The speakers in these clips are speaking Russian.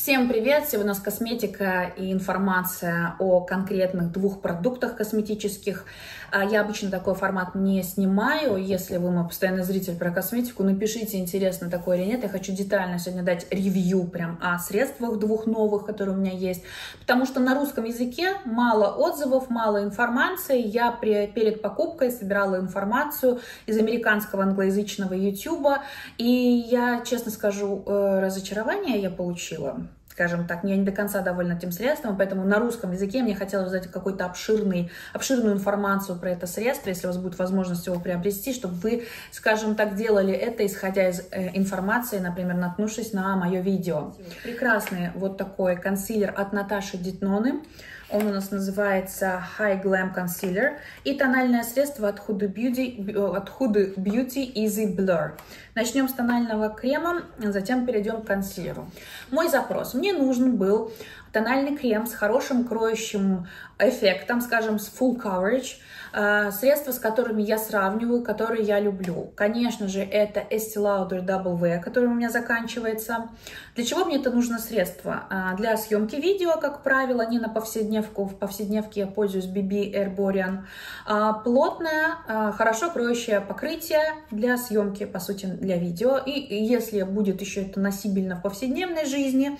Всем привет! Сегодня у нас косметика и информация о конкретных двух продуктах косметических. А, я обычно такой формат не снимаю. Если вы мой постоянный зритель про косметику, напишите, интересно такое или нет. Я хочу детально сегодня дать ревью прям о средствах двух новых, которые у меня есть. Потому что на русском языке мало отзывов, мало информации. Я при, перед покупкой собирала информацию из американского англоязычного YouTube. И я, честно скажу, э, разочарование я получила скажем так, я не до конца довольна этим средством, поэтому на русском языке мне хотелось дать какую-то обширную информацию про это средство, если у вас будет возможность его приобрести, чтобы вы, скажем так, делали это, исходя из э, информации, например, наткнувшись на мое видео. Прекрасный вот такой консилер от Наташи Дитноны. Он у нас называется High Glam Concealer. И тональное средство от Huda Beauty, э, от Huda Beauty Easy Blur. Начнем с тонального крема, затем перейдем к консилеру. Мой запрос. Мне нужен был тональный крем с хорошим кроющим эффектом, скажем, с full coverage, э, средства, с которыми я сравниваю, которые я люблю. Конечно же, это Estee Lauder Double V, который у меня заканчивается. Для чего мне это нужно средство? Э, для съемки видео, как правило, не на повседневку. В повседневке я пользуюсь BB Airborne. Э, плотное, хорошо кроющее покрытие для съемки, по сути, для видео. И если будет еще это носибельно в повседневной жизни,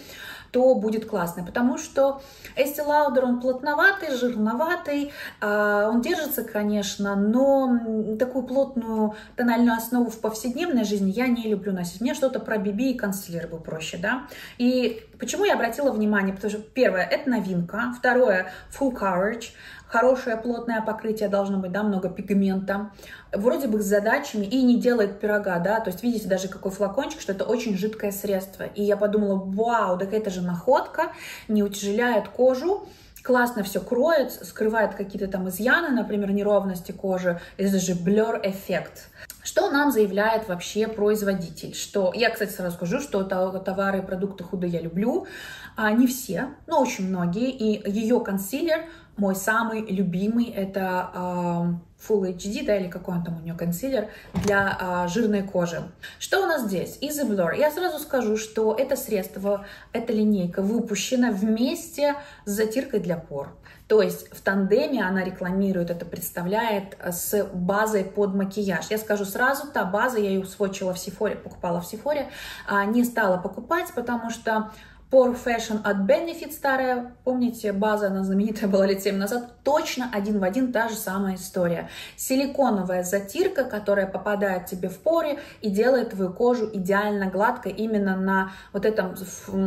то будет классно, потому что Estee Lauder, он плотноватый, жирноватый, а, он держится, конечно, но такую плотную тональную основу в повседневной жизни я не люблю носить. Мне что-то про BB и консилер бы проще, да. И почему я обратила внимание? Потому что, первое, это новинка, второе, full coverage, хорошее плотное покрытие должно быть, да, много пигмента, вроде бы с задачами и не делает пирога, да, то есть видите даже какой флакончик, что это очень жидкое средство. И я подумала, вау, так это же находка, не утяжеляет кожу, классно все кроет, скрывает какие-то там изъяны, например, неровности кожи, это же blur эффект. Что нам заявляет вообще производитель? Что я, кстати, сразу скажу, что товары и продукты худо я люблю, а не все, но очень многие. И ее консилер мой самый любимый это э, Full HD, да, или какой он там у нее консилер для э, жирной кожи. Что у нас здесь? Easy Blur. Я сразу скажу, что это средство, эта линейка выпущена вместе с затиркой для пор. То есть в тандеме она рекламирует это, представляет с базой под макияж. Я скажу сразу, та база, я ее сводчила в Сифоре, покупала в Сифоре, а, не стала покупать, потому что Pore Fashion от Benefit старая, помните, база, она знаменитая была лет 7 назад, точно один в один та же самая история. Силиконовая затирка, которая попадает тебе в поры и делает твою кожу идеально гладкой. Именно на вот этом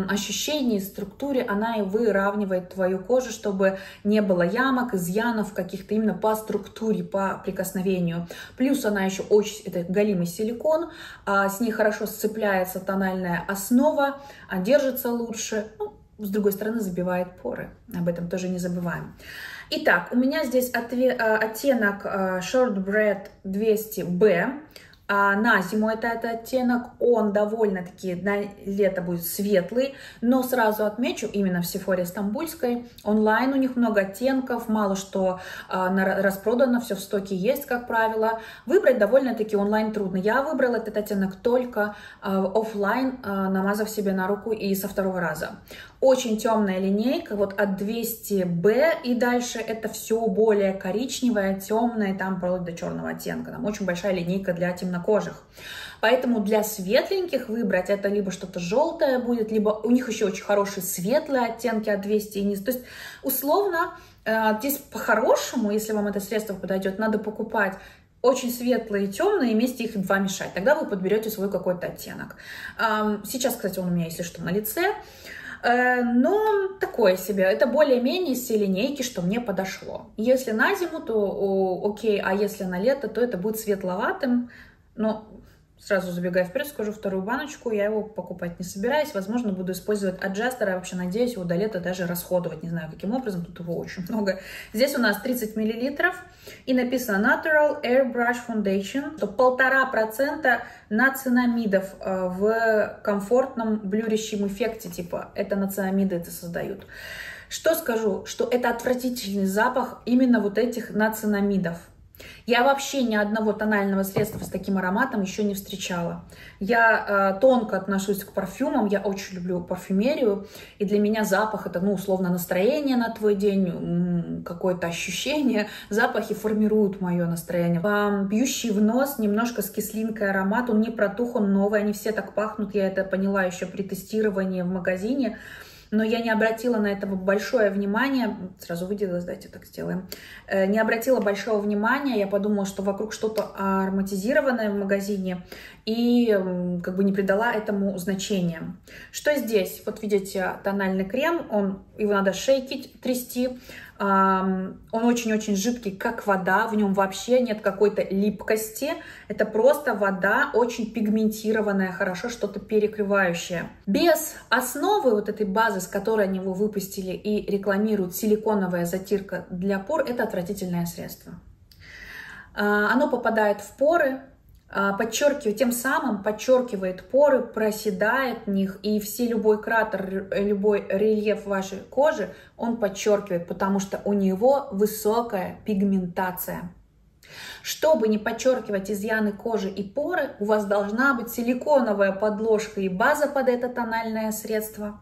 ощущении, структуре она и выравнивает твою кожу, чтобы не было ямок, изъянов каких-то именно по структуре, по прикосновению. Плюс она еще очень, это галимый силикон, а с ней хорошо сцепляется тональная основа, а держится лучше лучше, ну, с другой стороны, забивает поры. Об этом тоже не забываем. Итак, у меня здесь а, оттенок а, Shortbread 200B. А на зиму это, это оттенок, он довольно-таки на лето будет светлый, но сразу отмечу, именно в Сефоре Стамбульской, онлайн у них много оттенков, мало что а, распродано, все в стоке есть, как правило. Выбрать довольно-таки онлайн трудно. Я выбрала этот оттенок только а, офлайн, а, намазав себе на руку и со второго раза. Очень темная линейка, вот от 200B и дальше это все более коричневое, темное, там вплоть до черного оттенка. Там очень большая линейка для темнокожих. Поэтому для светленьких выбрать это либо что-то желтое будет, либо у них еще очень хорошие светлые оттенки от 200 и низ. То есть условно э, здесь по-хорошему, если вам это средство подойдет, надо покупать очень светлые и темные, и вместе их два мешать. Тогда вы подберете свой какой-то оттенок. Сейчас, кстати, он у меня, если что, на лице. Э, но такое себе. Это более-менее из линейки, что мне подошло. Если на зиму, то окей, а если на лето, то это будет светловатым. Но Сразу забегая вперед, скажу вторую баночку, я его покупать не собираюсь. Возможно, буду использовать аджастер, я вообще надеюсь его до лета даже расходовать. Не знаю, каким образом, тут его очень много. Здесь у нас 30 миллилитров и написано Natural Airbrush Foundation, что полтора процента нацинамидов э, в комфортном блюрящем эффекте, типа это нацинамиды это создают. Что скажу, что это отвратительный запах именно вот этих нацинамидов. Я вообще ни одного тонального средства с таким ароматом еще не встречала. Я э, тонко отношусь к парфюмам, я очень люблю парфюмерию, и для меня запах это, ну, условно, настроение на твой день, какое-то ощущение. Запахи формируют мое настроение. Э, бьющий в нос, немножко с кислинкой аромат, он не протух, он новый, они все так пахнут, я это поняла еще при тестировании в магазине но я не обратила на это большое внимание, сразу выделилась, давайте так сделаем, э, не обратила большого внимания, я подумала, что вокруг что-то ароматизированное в магазине, и как бы не придала этому значения. Что здесь? Вот видите, тональный крем, он, его надо шейкить, трясти, он очень-очень жидкий, как вода, в нем вообще нет какой-то липкости. Это просто вода, очень пигментированная, хорошо что-то перекрывающее. Без основы вот этой базы, с которой они его выпустили и рекламируют силиконовая затирка для пор, это отвратительное средство. А, оно попадает в поры, подчеркивает, тем самым подчеркивает поры, проседает в них, и все любой кратер, любой рельеф вашей кожи он подчеркивает, потому что у него высокая пигментация. Чтобы не подчеркивать изъяны кожи и поры, у вас должна быть силиконовая подложка и база под это тональное средство,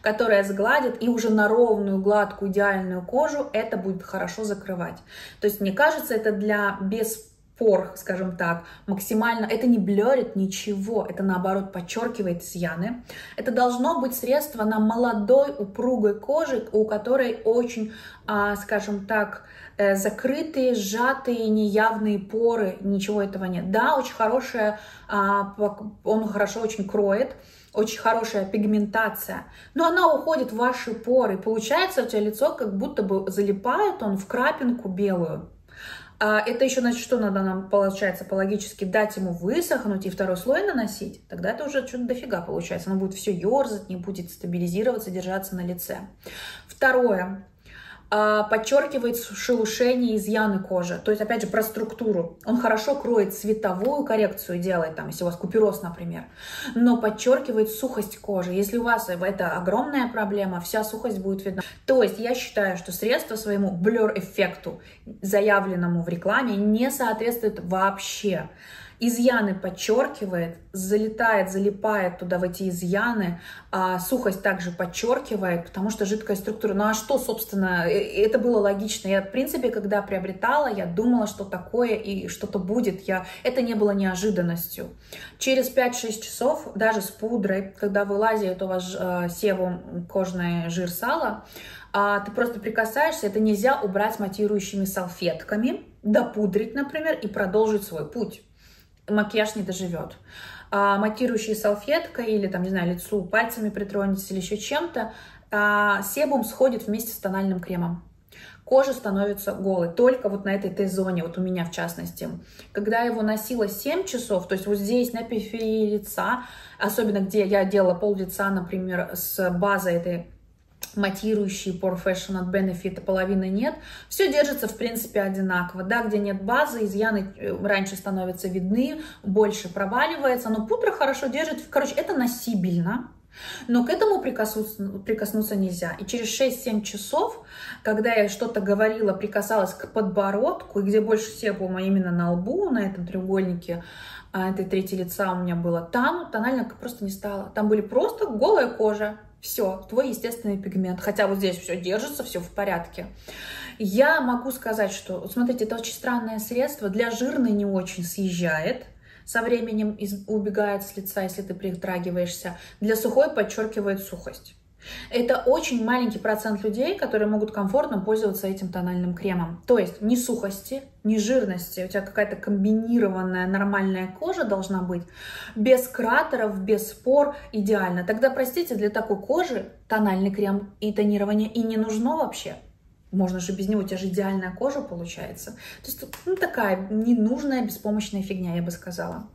которая сгладит и уже на ровную, гладкую, идеальную кожу это будет хорошо закрывать. То есть, мне кажется, это для без пор, скажем так, максимально, это не блерит ничего, это наоборот подчеркивает изъяны. Это должно быть средство на молодой, упругой коже, у которой очень, а, скажем так, э, закрытые, сжатые, неявные поры, ничего этого нет. Да, очень хорошая, а, он хорошо очень кроет, очень хорошая пигментация, но она уходит в ваши поры. Получается, у тебя лицо как будто бы залипает он в крапинку белую. А это еще, значит, что надо нам, получается, по логически дать ему высохнуть и второй слой наносить? Тогда это уже что-то дофига получается. Оно будет все ерзать, не будет стабилизироваться, держаться на лице. Второе. А, подчеркивает шелушение, изъяны кожи. То есть, опять же, про структуру. Он хорошо кроет цветовую коррекцию, делает, там, если у вас купероз, например, но подчеркивает сухость кожи. Если у вас это огромная проблема, вся сухость будет видна. То есть, я считаю, что средство своему блер-эффекту, заявленному в рекламе, не соответствует вообще изъяны подчеркивает, залетает, залипает туда в эти изъяны, а сухость также подчеркивает, потому что жидкая структура. Ну а что, собственно, э, это было логично. Я, в принципе, когда приобретала, я думала, что такое и что-то будет. Я... Это не было неожиданностью. Через 5-6 часов, даже с пудрой, когда вылазит у вас э, себум, кожный жир сала, а ты просто прикасаешься, это нельзя убрать матирующими салфетками, допудрить, например, и продолжить свой путь макияж не доживет. А, матирующей салфеткой или, там, не знаю, лицу пальцами притронетесь или еще чем-то, а, себум сходит вместе с тональным кремом. Кожа становится голой, только вот на этой Т-зоне, вот у меня в частности. Когда я его носила 7 часов, то есть вот здесь на периферии лица, особенно где я делала пол лица, например, с базой этой матирующие Professional Benefit, половины нет. Все держится, в принципе, одинаково. Да, где нет базы, изъяны э, раньше становятся видны, больше проваливается, но пудра хорошо держит. Короче, это носибельно. Но к этому прикоснуться, прикоснуться нельзя. И через 6-7 часов, когда я что-то говорила, прикасалась к подбородку, и где больше всего именно на лбу, на этом треугольнике, а, этой третьей лица у меня было, там тонально просто не стало. Там были просто голая кожа, все, твой естественный пигмент. Хотя вот здесь все держится, все в порядке. Я могу сказать, что, смотрите, это очень странное средство. Для жирной не очень съезжает. Со временем убегает с лица, если ты притрагиваешься. Для сухой подчеркивает сухость. Это очень маленький процент людей, которые могут комфортно пользоваться этим тональным кремом. То есть ни сухости, ни жирности. У тебя какая-то комбинированная нормальная кожа должна быть. Без кратеров, без спор. Идеально. Тогда, простите, для такой кожи тональный крем и тонирование и не нужно вообще. Можно же без него, у тебя же идеальная кожа получается. То есть, ну, такая ненужная, беспомощная фигня, я бы сказала.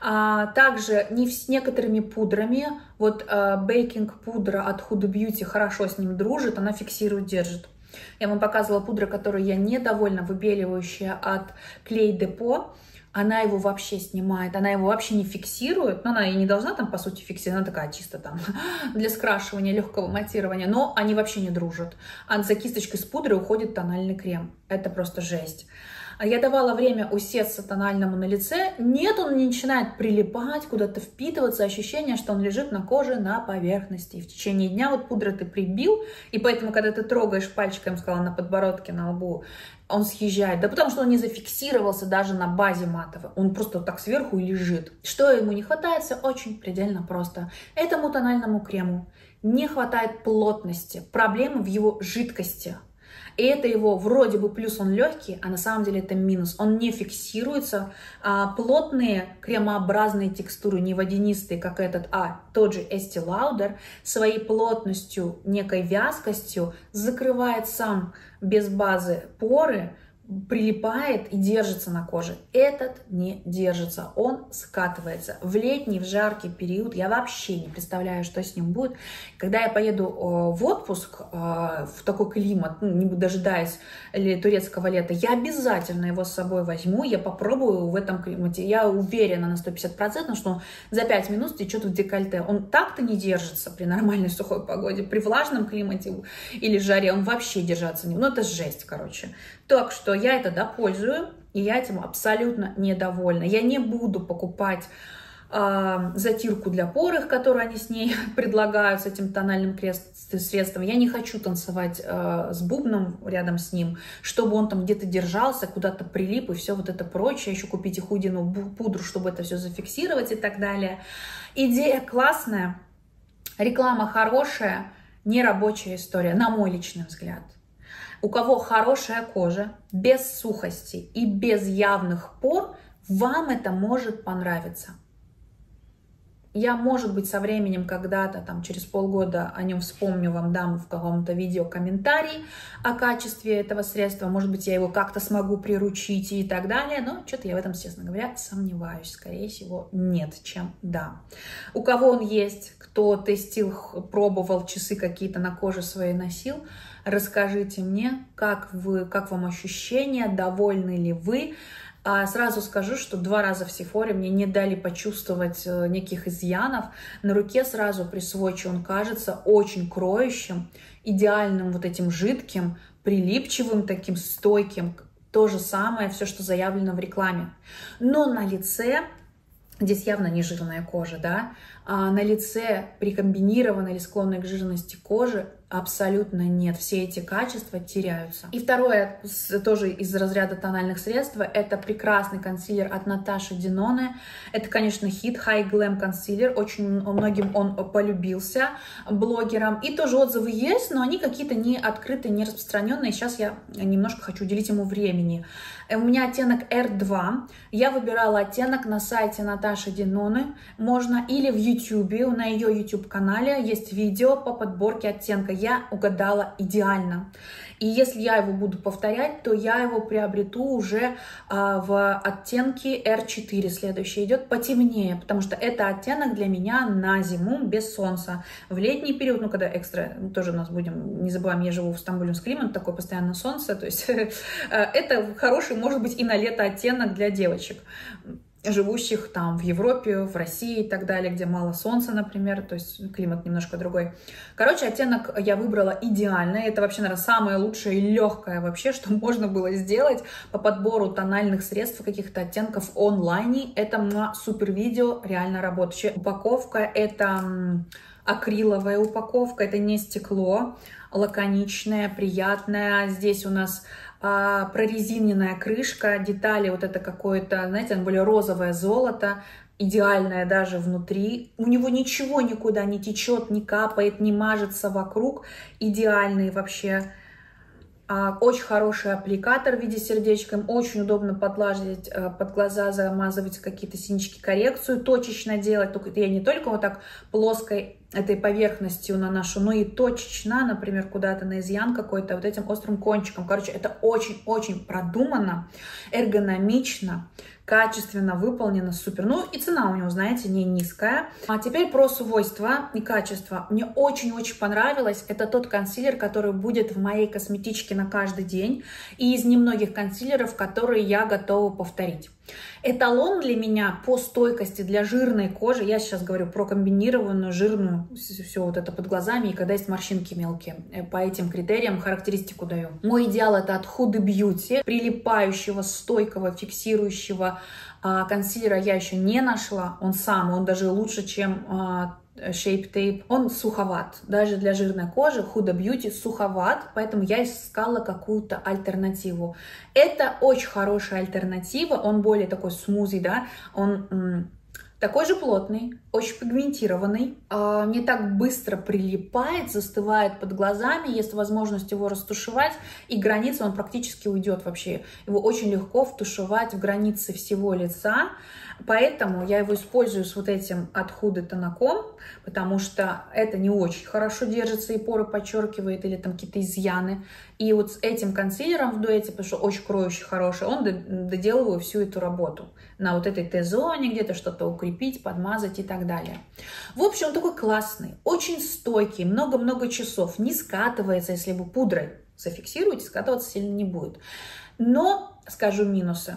А, также не с некоторыми пудрами, вот а, бейкинг пудра от Huda Beauty хорошо с ним дружит, она фиксирует, держит. Я вам показывала пудру, которую я недовольна, выбеливающая от Клей Депо. Она его вообще снимает, она его вообще не фиксирует, но она и не должна там, по сути, фиксировать, она такая чисто там для скрашивания, легкого матирования, но они вообще не дружат. А за кисточкой с пудрой уходит тональный крем. Это просто жесть. Я давала время усесться тональному на лице. Нет, он не начинает прилипать, куда-то впитываться. Ощущение, что он лежит на коже на поверхности. И в течение дня вот пудра ты прибил, и поэтому, когда ты трогаешь пальчиком, сказала, на подбородке, на лбу, он съезжает. Да потому что он не зафиксировался даже на базе матовой. Он просто вот так сверху и лежит. Что ему не хватает? Все очень предельно просто. Этому тональному крему не хватает плотности. Проблемы в его жидкости. И это его вроде бы плюс он легкий, а на самом деле это минус. Он не фиксируется. А плотные кремообразные текстуры, не водянистые, как этот, а тот же Estee Lauder, своей плотностью, некой вязкостью закрывает сам без базы поры, прилипает и держится на коже. Этот не держится, он скатывается. В летний, в жаркий период я вообще не представляю, что с ним будет. Когда я поеду в отпуск в такой климат, ну, не дожидаясь турецкого лета, я обязательно его с собой возьму, я попробую в этом климате. Я уверена на 150%, что за 5 минут течет в декольте. Он так-то не держится при нормальной сухой погоде, при влажном климате или жаре он вообще держаться не... Ну, это жесть, короче. Так что я это допользую, и я этим абсолютно недовольна. Я не буду покупать э, затирку для порых, которую они с ней предлагают, с этим тональным средством. Я не хочу танцевать э, с бубном рядом с ним, чтобы он там где-то держался, куда-то прилип и все вот это прочее. Еще купить и худину, пудру, чтобы это все зафиксировать и так далее. Идея классная, реклама хорошая, нерабочая история, на мой личный взгляд. У кого хорошая кожа, без сухости и без явных пор, вам это может понравиться. Я, может быть, со временем когда-то, там, через полгода о нем вспомню, вам дам в каком-то видео комментарий о качестве этого средства. Может быть, я его как-то смогу приручить и так далее. Но что-то я в этом, честно говоря, сомневаюсь. Скорее всего, нет, чем да. У кого он есть, кто тестил, пробовал, часы какие-то на коже свои носил, Расскажите мне, как, вы, как вам ощущения, довольны ли вы. А сразу скажу, что два раза в Сифоре мне не дали почувствовать э, неких изъянов. На руке сразу при сводче он кажется очень кроющим, идеальным вот этим жидким, прилипчивым, таким стойким. То же самое, все, что заявлено в рекламе. Но на лице Здесь явно не жирная кожа, да, а на лице прикомбинированной или склонной к жирности кожи абсолютно нет. Все эти качества теряются. И второе, тоже из разряда тональных средств, это прекрасный консилер от Наташи Диноне. Это, конечно, хит High Glam консилер. Очень многим он полюбился блогерам. И тоже отзывы есть, но они какие-то не открытые, не распространенные. Сейчас я немножко хочу уделить ему времени. Э, у меня оттенок R2. Я выбирала оттенок на сайте Наташи Диноны. Можно или в YouTube, на ее YouTube канале есть видео по подборке оттенка. Я угадала идеально. И если я его буду повторять, то я его приобрету уже а, в оттенке R4. Следующий идет потемнее, потому что это оттенок для меня на зиму без солнца. В летний период, ну когда экстра, тоже у нас будем, не забываем, я живу в Стамбульском климат, такое постоянно солнце, то есть э, это хороший, может быть, и на лето оттенок для девочек живущих там в Европе, в России и так далее, где мало солнца, например, то есть климат немножко другой. Короче, оттенок я выбрала идеальный. Это вообще, наверное, самое лучшее и легкое вообще, что можно было сделать по подбору тональных средств, каких-то оттенков онлайне. Это супер видео, реально работающая. Упаковка это акриловая упаковка, это не стекло, лаконичная, приятная. Здесь у нас а, прорезиненная крышка, детали, вот это какое-то, знаете, более розовое золото, идеальное даже внутри. У него ничего никуда не течет, не капает, не мажется вокруг. Идеальный вообще. А, очень хороший аппликатор в виде сердечка. Им очень удобно подлаживать э, под глаза, замазывать какие-то синички, коррекцию, точечно делать. Только я не только вот так плоской этой поверхностью наношу, но и точечно, например, куда-то на изъян какой-то вот этим острым кончиком. Короче, это очень-очень продумано, эргономично, качественно выполнено, супер. Ну и цена у него, знаете, не низкая. А теперь про свойства и качество. Мне очень-очень понравилось. Это тот консилер, который будет в моей косметичке на каждый день. И из немногих консилеров, которые я готова повторить. Эталон для меня по стойкости для жирной кожи, я сейчас говорю про комбинированную жирную, все вот это под глазами, и когда есть морщинки мелкие. Э, по этим критериям характеристику даю. Мой идеал это от Huda Beauty, прилипающего, стойкого, фиксирующего а, консилера я еще не нашла. Он сам, он даже лучше, чем а, Shape Tape, он суховат. Даже для жирной кожи Huda Beauty суховат, поэтому я искала какую-то альтернативу. Это очень хорошая альтернатива, он более такой смузи, да, он такой же плотный, очень пигментированный, э, не так быстро прилипает, застывает под глазами, есть возможность его растушевать, и граница он практически уйдет вообще. Его очень легко втушевать в границы всего лица, поэтому я его использую с вот этим от Худы тонаком, потому что это не очень хорошо держится и поры подчеркивает, или там какие-то изъяны. И вот с этим консилером в дуэте, потому что очень кроющий, хороший, он доделываю всю эту работу. На вот этой Т-зоне где-то что-то укрепить, подмазать и так далее. В общем, он такой классный, очень стойкий, много-много часов, не скатывается, если вы пудрой зафиксируете, скатываться сильно не будет. Но, скажу минусы,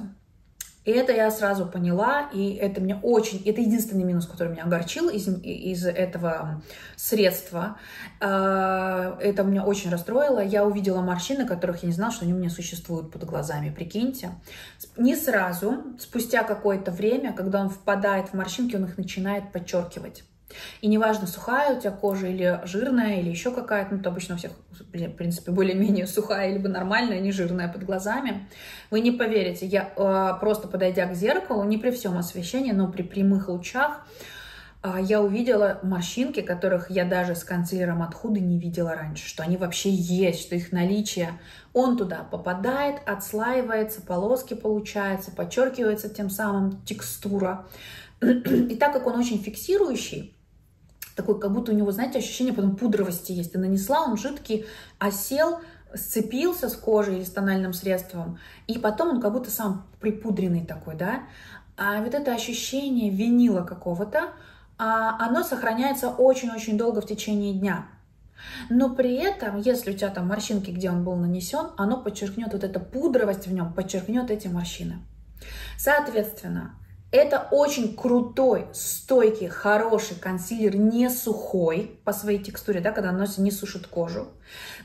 и это я сразу поняла, и это меня очень, это единственный минус, который меня огорчил из, из этого средства. А, это меня очень расстроило. Я увидела морщины, которых я не знала, что они у меня существуют под глазами, прикиньте. Не сразу, спустя какое-то время, когда он впадает в морщинки, он их начинает подчеркивать. И неважно, сухая у тебя кожа или жирная, или еще какая-то, ну, то обычно у всех, в принципе, более-менее сухая, либо нормальная, не жирная под глазами. Вы не поверите, я э, просто подойдя к зеркалу, не при всем освещении, но при прямых лучах, э, я увидела морщинки, которых я даже с консилером от худы не видела раньше, что они вообще есть, что их наличие. Он туда попадает, отслаивается, полоски получаются, подчеркивается тем самым текстура. И так как он очень фиксирующий, такой, как будто у него, знаете, ощущение потом пудровости есть. Ты нанесла, он жидкий, осел, сцепился с кожей или с тональным средством, и потом он как будто сам припудренный такой, да. А вот это ощущение винила какого-то, а, оно сохраняется очень-очень долго в течение дня. Но при этом, если у тебя там морщинки, где он был нанесен, оно подчеркнет вот эта пудровость в нем, подчеркнет эти морщины. Соответственно, это очень крутой, стойкий, хороший консилер, не сухой по своей текстуре, да, когда наносит, не сушит кожу.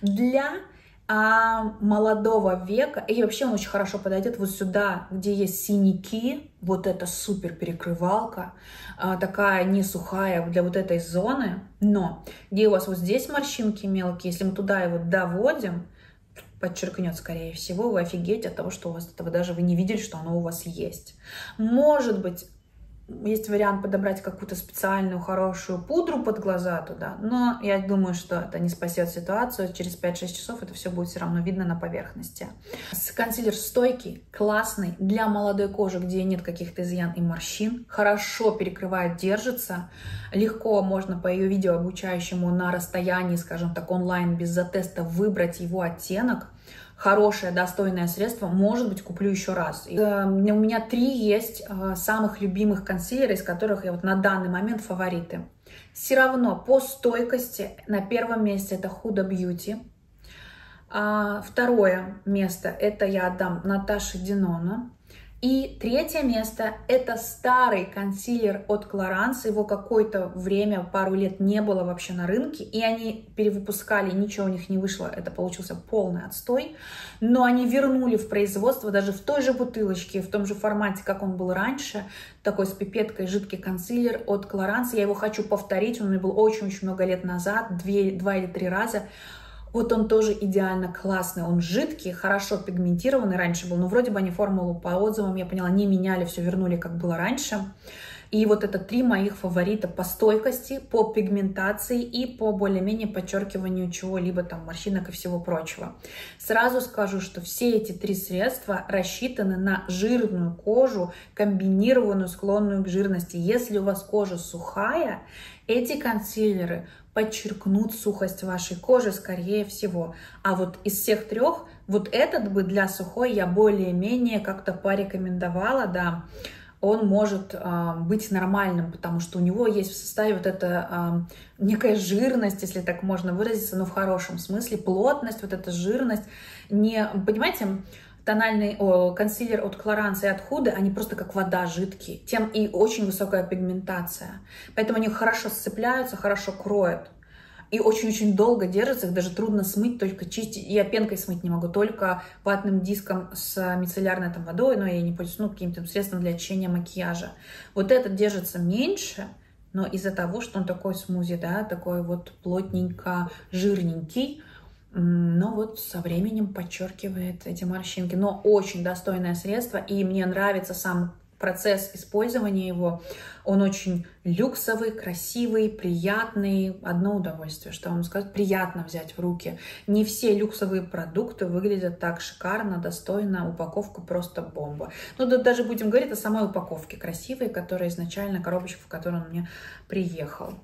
Для а, молодого века, и вообще он очень хорошо подойдет вот сюда, где есть синяки, вот это супер перекрывалка, а, такая не сухая для вот этой зоны, но где у вас вот здесь морщинки мелкие, если мы туда его доводим, подчеркнет, скорее всего, вы офигеете от того, что у вас этого даже вы не видели, что оно у вас есть. Может быть, есть вариант подобрать какую-то специальную хорошую пудру под глаза туда, но я думаю, что это не спасет ситуацию. Через 5-6 часов это все будет все равно видно на поверхности. Консилер стойкий, классный, для молодой кожи, где нет каких-то изъян и морщин. Хорошо перекрывает, держится. Легко можно по ее видео обучающему на расстоянии, скажем так, онлайн без затеста выбрать его оттенок хорошее, достойное средство, может быть, куплю еще раз. И, э, у меня три есть э, самых любимых консилера, из которых я вот на данный момент фавориты. Все равно по стойкости на первом месте это Huda Beauty. А, второе место это я отдам Наташе Динона. И третье место – это старый консилер от Clarins. Его какое-то время, пару лет не было вообще на рынке. И они перевыпускали, ничего у них не вышло. Это получился полный отстой. Но они вернули в производство даже в той же бутылочке, в том же формате, как он был раньше. Такой с пипеткой жидкий консилер от Clarins. Я его хочу повторить. Он у меня был очень-очень много лет назад, две, два или три раза. Вот он тоже идеально классный, он жидкий, хорошо пигментированный раньше был, но вроде бы они формулу по отзывам, я поняла, не меняли, все вернули, как было раньше. И вот это три моих фаворита по стойкости, по пигментации и по более-менее подчеркиванию чего-либо там морщинок и всего прочего. Сразу скажу, что все эти три средства рассчитаны на жирную кожу, комбинированную, склонную к жирности. Если у вас кожа сухая, эти консилеры подчеркнут сухость вашей кожи, скорее всего. А вот из всех трех, вот этот бы для сухой я более-менее как-то порекомендовала, да, он может э, быть нормальным, потому что у него есть в составе вот эта э, некая жирность, если так можно выразиться, но в хорошем смысле, плотность, вот эта жирность. Не, понимаете, тональный о, консилер от Clarins и от Huda, они просто как вода жидкие. Тем и очень высокая пигментация. Поэтому они хорошо сцепляются, хорошо кроют. И очень-очень долго держатся, их даже трудно смыть, только чистить. Я пенкой смыть не могу, только ватным диском с мицеллярной там водой, но я не пользуюсь, ну, каким-то средством для очищения макияжа. Вот этот держится меньше, но из-за того, что он такой смузи, да, такой вот плотненько жирненький, но вот со временем подчеркивает эти морщинки. Но очень достойное средство, и мне нравится сам процесс использования его. Он очень люксовый, красивый, приятный. Одно удовольствие, что вам сказать, приятно взять в руки. Не все люксовые продукты выглядят так шикарно, достойно. Упаковка просто бомба. Ну, да, даже будем говорить о самой упаковке красивой, которая изначально коробочка, в которой он мне приехал.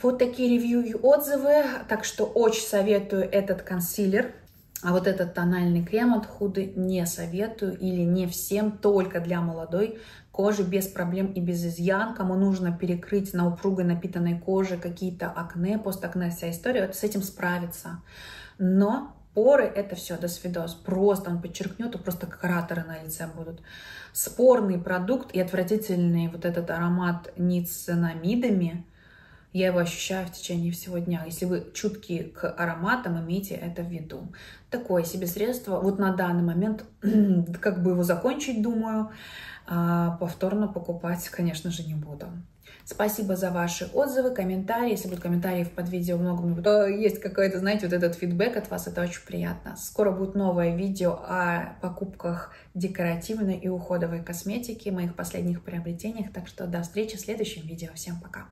Вот такие ревью и отзывы. Так что очень советую этот консилер. А вот этот тональный крем от Худы не советую или не всем, только для молодой кожи без проблем и без изъян. Кому нужно перекрыть на упругой напитанной коже какие-то акне, постакне, вся история, вот с этим справиться. Но поры это все, до свидос. Просто он подчеркнет, и просто кратеры на лице будут. Спорный продукт и отвратительный вот этот аромат ницинамидами – я его ощущаю в течение всего дня. Если вы чутки к ароматам, имейте это в виду. Такое себе средство. Вот на данный момент, как бы его закончить, думаю, а повторно покупать, конечно же, не буду. Спасибо за ваши отзывы, комментарии. Если будет комментариев под видео много, то есть какой-то, знаете, вот этот фидбэк от вас, это очень приятно. Скоро будет новое видео о покупках декоративной и уходовой косметики, моих последних приобретениях. Так что до встречи в следующем видео. Всем пока!